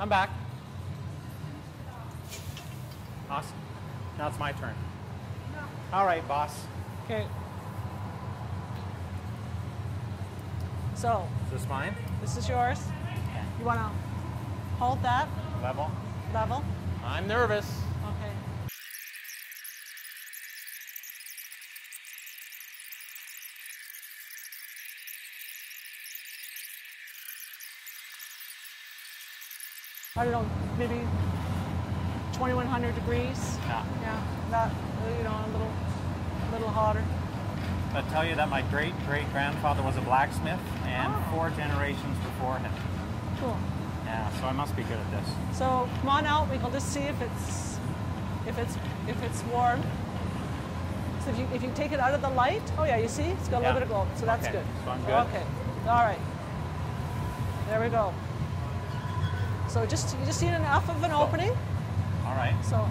I'm back. Awesome. Now it's my turn. All right, boss. Okay. So, Is this mine? this is yours. You want to hold that Level. level? I'm nervous. Okay. I don't know, maybe 2100 degrees. Yeah. Yeah, that, you know, a little, a little hotter. I tell you that my great great grandfather was a blacksmith, and Oh. four generations before him. Cool. Yeah, so I must be good at this. So come on out. We can just see if it's if it's if it's warm. So if you if you take it out of the light, oh yeah, you see, it's got a Yeah. little bit of glow. So that's Okay, good. so I'm good? Okay. All right. There we go. So just you just need enough of an opening. All right. So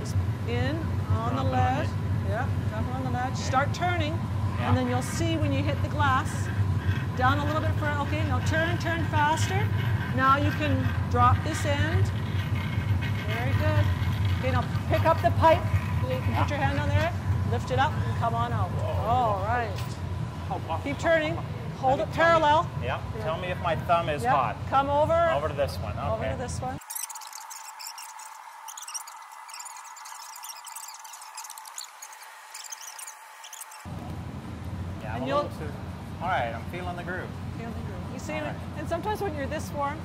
just in on the Drop on ledge. it. Yeah, drop it on the ledge. Start turning, Yeah. and then you'll see when you hit the glass. Down a little bit further. Okay, now turn, turn faster. Now you can drop this end. Very good. Okay, now pick up the pipe. You can put your hand on there, lift it up, and come on out. All right. Keep turning. Hold it me tell me- parallel. Yeah. Tell me if my thumb is Yep. hot. Come over. Over to this one. Okay. Over to this one. Yeah. And you'll- All right. I'm feeling the groove. Feel the groove. You see, right. and sometimes when you're this warm,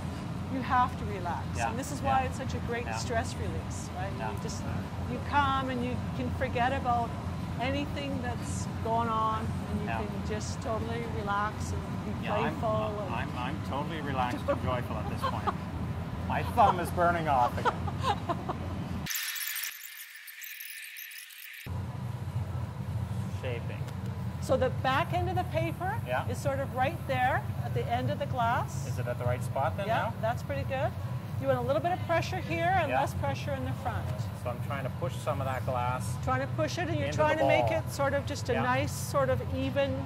you have to relax. Yeah, And this is why yeah. it's such a great Yeah. stress release, right? Yeah. You just you come and you can forget about anything that's going on, and you Yeah. can just totally relax and be Yeah, I'm, playful. and, I'm, I'm totally relaxed and joyful at this point. My thumb is burning off again. Shaping. so the back end of the paper Yeah. is sort of right there at the end of the glass. Is it at the right spot then yeah, now? that's pretty good. You want a little bit of pressure here and Yeah. less pressure in the front. So I'm trying to push some of that glass. Trying to push it, and you're trying to make it sort of just a Yeah. nice, sort of even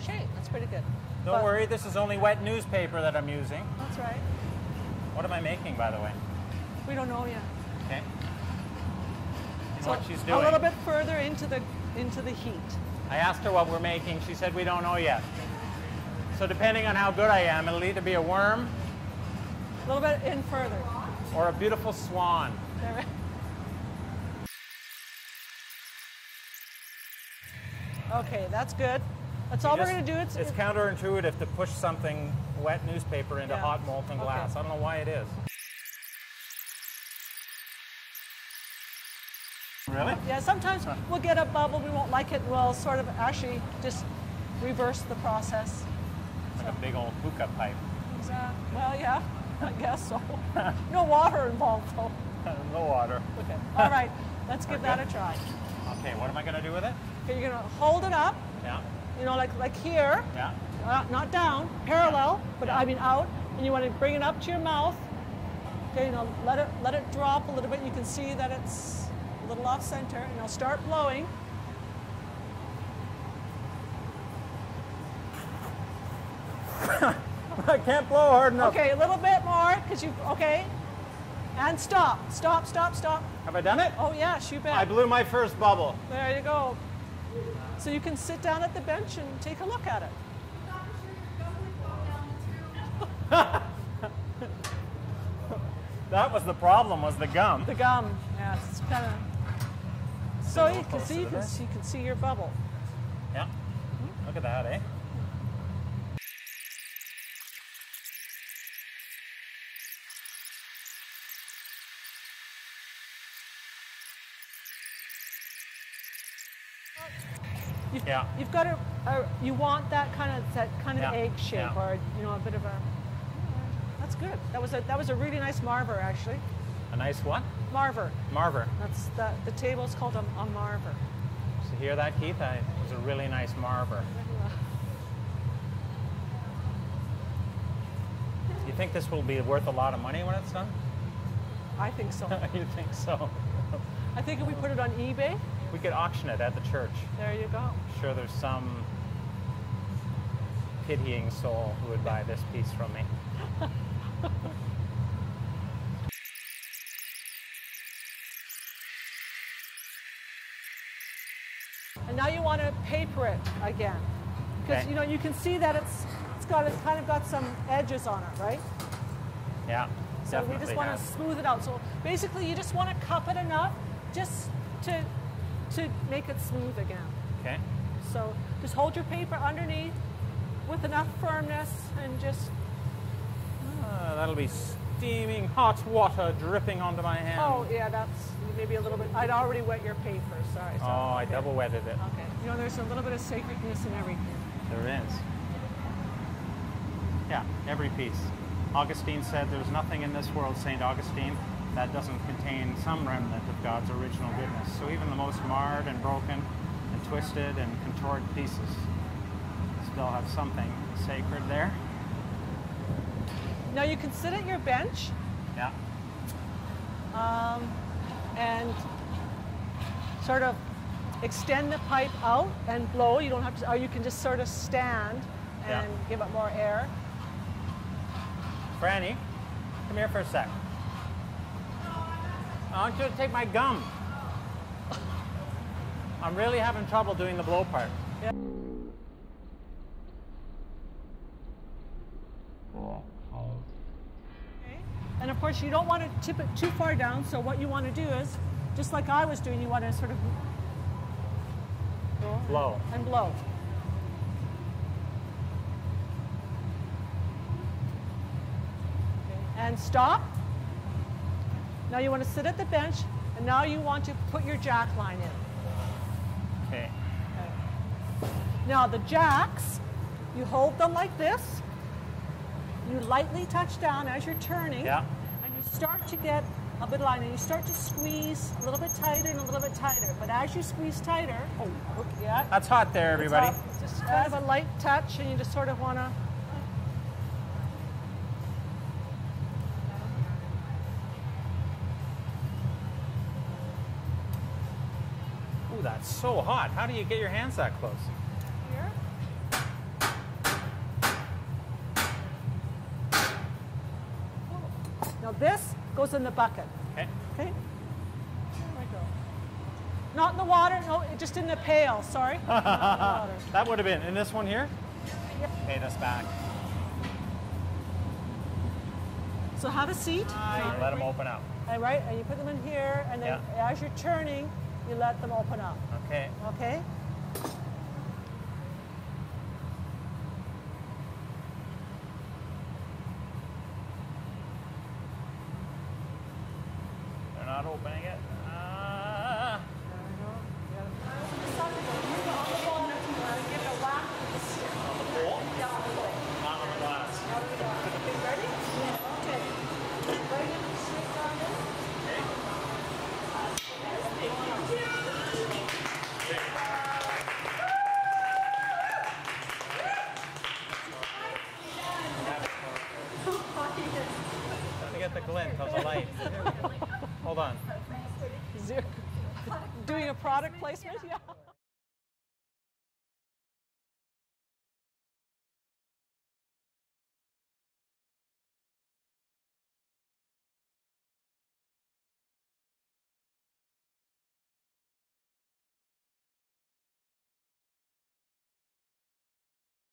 shape. That's pretty good. Don't But- worry, this is only wet newspaper that I'm using. That's right. What am I making, by the way? We don't know yet. Okay. And So what she's doing. a little bit further into the into the heat. I asked her what we're making. She said we don't know yet. So depending on how good I am, it'll either be a worm A little bit in further. or a beautiful swan. Okay, that's good. That's all You we're going to do. It's, it's counterintuitive to push something wet newspaper into Yeah. hot molten Okay. glass. I don't know why it is. Really? yeah. Sometimes we'll get a bubble, we won't like it, we'll sort of actually just reverse the process. Like a big old hookah pipe. Exactly. Well, yeah, I guess so. no water involved, though. no water. Okay. All right. Let's give that a try. Okay, what am I going to do with it? Okay, you're going to hold it up. Yeah, You know, like like here. yeah. uh, not down, parallel, but Yeah. I mean out, and you want to bring it up to your mouth. Okay, you know, let it let it drop a little bit. You can see that it's a little off center, and you'll start blowing. Can't blow hard enough. Okay, a little bit more, cause you okay, and stop, stop, stop, stop. Have I done it? Oh yes, you bet. I blew my first bubble. there you go. So you can sit down at the bench and take a look at it. That was the problem, was the gum. The gum, yeah, it's kind of. So you can see, you can, you can see your bubble. Yeah. Look at that, eh? You've, Yeah. You've got a, a you want that kind of that kind of Yeah, egg shape yeah. or you know a bit of a. That's good. That was a that was a really nice marver actually. A nice what? Marver. Marver. That's the the table's called a, a marver. So hear that, Keith? I, it was a really nice marver. You think this will be worth a lot of money when it's done? I think so. you think so? I think if we put it on eBay, we could auction it at the church. There you go. I'm sure there's some pitying soul who would buy this piece from me. and now you want to paper it again. Because okay. you know you can see that it's it's got it's kind of got some edges on it, right? Yeah. So we just want to smooth it out. So basically you just want to cup it enough just to to make it smooth again. Okay. So just hold your paper underneath with enough firmness and just Uh, that'll be steaming hot water dripping onto my hand. oh yeah, that's maybe a little bit. I'd already wet your paper. Sorry. Oh, sorry. I double wetted it. Okay. You know, there's a little bit of sacredness in everything. There is. Yeah, every piece. Augustine said there's nothing in this world, St. Augustine, that doesn't contain some remnant of God's original goodness. So even the most marred and broken and twisted and contorted pieces still have something sacred there. Now you can sit at your bench Yeah. Um, and sort of extend the pipe out and blow. You don't have to, or you can just sort of stand Yeah. and give it more air. Franny, come here for a sec. I want you to take my gum. I'm really having trouble doing the blow part. Okay. And of course, you don't want to tip it too far down. So what you want to do is, just like I was doing, you want to sort of Blow. and blow. Okay. And stop. Now you want to sit at the bench, and now you want to put your jack line in. Okay. Now the jacks, you hold them like this. You lightly touch down as you're turning. Yeah. And you start to get a bit of line, and you start to squeeze a little bit tighter and a little bit tighter. But as you squeeze tighter, oh, yeah. That's hot there, everybody. Up. Just kind of a light touch, and you just sort of want to. That's so hot. How do you get your hands that close? Here. Now this goes in the bucket. Okay. Okay. There we go. Not in the water. No, just in the pail. Sorry. The water. That would have been in this one here. Yep. Paid us back. So have a seat. Let them open up. And right, and you put them in here, and then as you're turning, you let them open up. Okay. Okay. They're not opening it. Ah. on the pole? Not on the glass. The glint of the light. Hold on. Doing a product placement? Yeah.